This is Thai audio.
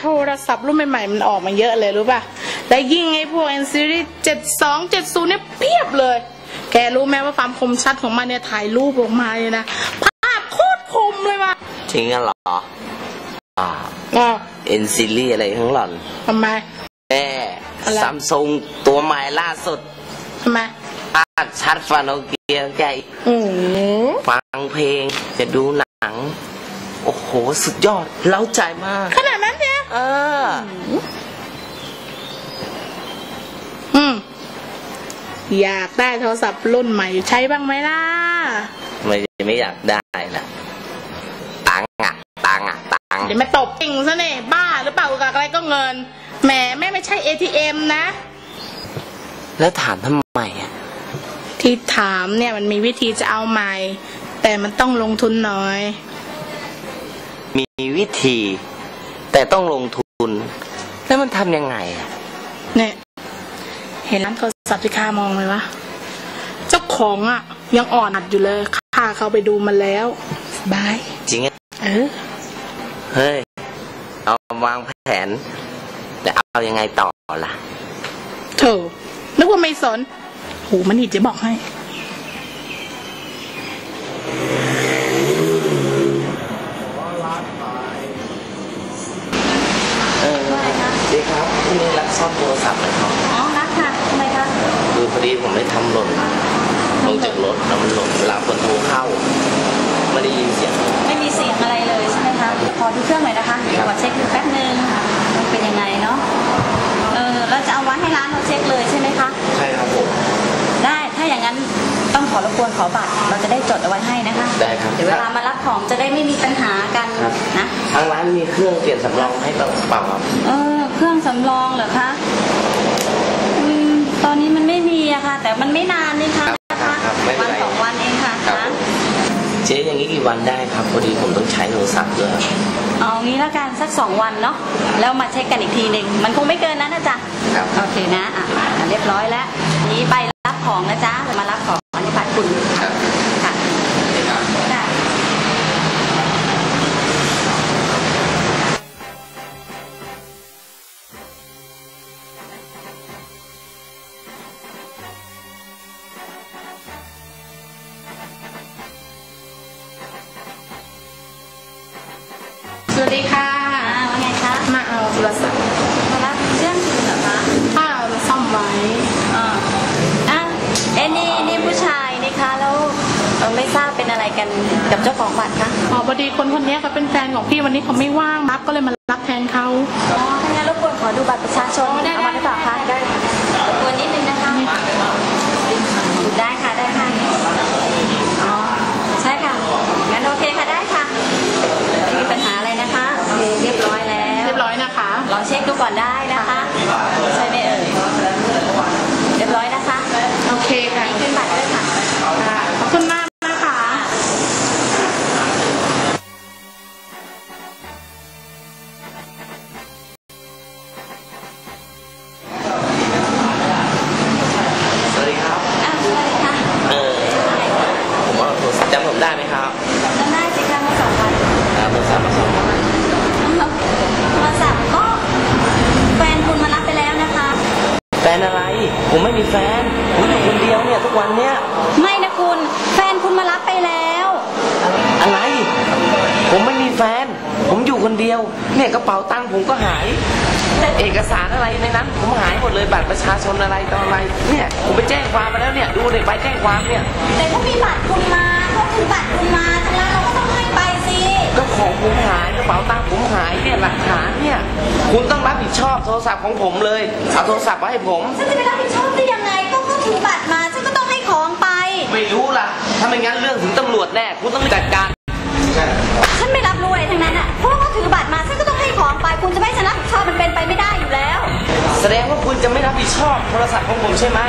โทรศัพท์รุ่นใหม่ๆมันออกมาเยอะเลยรู้ป่ะ และยิ่งไอ้พวก N Series 72 70 เนี่ยเพียบเลย แกรู้ไหมว่าความคมชัดของมันเนี่ยถ่ายรูปออกมาเลยนะ ภาพโคตรคมเลยว่ะ จริงอะเหรออ่าอ้าวเอ็นซีรีอะไรทั้งหล่อนทำไมแม่อะไรซัมซุงตัวใหม่ล่าสุดทำไมภาพชัดฟาโนเกียใหญ่อืมฟังเพลงจะดูหนัง โอ้โห สุดยอด เล้าใจมาก ขนาดนั้นเนี่ย เออ อืม อยากได้โทรศัพท์รุ่นใหม่ใช้บ้างไหมล่ะ ไม่ไม่อยากได้นะตังค์อะตังค์อะตังค์เดี๋ยวมาตบติ่งซะเนี่ยบ้าหรือเปล่ากับอะไรก็เงิน แหมแม่ไม่ใช่ ATM นะ แล้วถามทำไมอะที่ถามเนี่ยมันมีวิธีจะเอาใหม่ แต่มันต้องลงทุนหน่อย มีวิธี แต่ต้องลงทุน แล้วมันทำยังไงอะเนี่ยเห็นร้านโทรศัพท์ที่ข้ามองไหมวะเจ้าของอะยังอ่อนหัดอยู่เลยข้าเข้าไปดูมันแล้วสบายจริงอะเออเฮ้ยเอาวางแผนแล้วเอายังไงต่อล่ะเถอะนึกว่าไม่สนหูมันหิดจะบอกให้ เออดีครับที่นี่รับ ซ่อมโทรศัพท์นะครับอ๋อรักค่ะทำไมคะคือพอดีผมได้ทำหล่นลงจากรถแล้วมันหล่นเวลาคนโทรเข้าไม่ได้ยินเสียง ไม่มีเสียงอะไรเลยใช่ไหมคะขอดูเครื่องหน่อยนะคะเดี๋ยวขอเช็คดูแป๊บนึงมันเป็นยังไงเนาะเออเราจะเอาไว้ให้ร้านเราเช็คเลยใช่ไหมคะ ใช่ครับผม ได้ถ้าอย่างนั้นต้องขอรบกวนขอบัตรเราจะได้จดเอาไว้ให้นะ คะได้ครับเดี๋ยวเวลามารับของจะได้ไม่มีปัญหากันครับนะทางร้านมีเครื่องเปลี่ยนสำรองให้เปล่าครับเออเครื่องสำรองเหรอคะอืมตอนนี้มันไม่มีอะค่ะ แต่มันไม่นานนี่ค่ะนะคะวันสองวันเองค่ะครับนะเจ๊อย่างนี้กี่วันได้ครับพอดีผมต้องใช้โทรศัพท์ด้วยเอางี้แล้วกันสักสองวันเนาะแล้วมาเช็คกันอีกทีหนึ่งมันคงไม่เกินนั้นนะจ๊ะครับโอเคนะอะอะเรียบร้อยแล้วนี้ไปรับของนะจ๊ะ สวัสดีค่ะอ่าว่าไงคะมาเอาโทรศัพท์มารับเครื่องคืนเหรอคะถ้าเอามาซ่อมไว้อ่าอะเอ็นนี่นี่ผู้ชายนี่คะแล้วเอ่อไม่ทราบเป็นอะไรกันกับเจ้าของบัตรคะ อ๋อพอดีคนคนนี้เขาเป็นแฟนของพี่วันนี้เขาไม่ว่างรับก็เลยมารับแทนเขา อ๋อถ้างั้นรบกวนขอดูบัตรประชาชน ได้ เอามาหรือเปล่าคะ ได้ รบกวนนิดนึงนะคะได้ค่ะได้ค่ะอ๋อใช่ค่ะงั้นโอเคค่ะได้ค่ะไม่มีปัญหาอะไรนะคะโอเคเรียบร้อยแล้ว เรียบร้อยนะคะ ลองเช็คดูก่อนได้นะคะ ผมไม่มีแฟนผมอยู่คนเดียวเนี่ยทุกวันเนี่ยไม่นะคุณ แฟนคุณมารับไปแล้ว อะไร ผมไม่มีแฟน ผมอยู่คนเดียว เนี่ยกระเป๋าตังค์ผมก็หาย เอกสารอะไรในนั้น ผมหายหมดเลยบัตรประชาชนอะไรต่ออะไร เนี่ยผมไปแจ้งความมาแล้วเนี่ยดูเลยใบแจ้งความเนี่ย แต่เขามีบัตรคุณมา คุณต้องรับผิดชอบโทรศัพท์ของผมเลย เอาโทรศัพท์มาให้ผม ฉันจะไปรับผิดชอบได้ยังไง ก็เขาถือบัตรมา ฉันก็ต้องให้ของไป ไม่รู้ล่ะ ถ้าไม่งั้นเรื่องถึงตำรวจแน่ คุณต้องจัดการฉันไม่รับรู้อะไรทั้งนั้นอะเพราะว่าเขาถือบัตรมา ฉันก็ต้องให้ของไป คุณจะไม่ให้ฉันรับผิดชอบมันเป็นไปไม่ได้อยู่แล้ว แสดงว่าคุณจะไม่รับผิดชอบโทรศัพท์ของผมใช่ไหม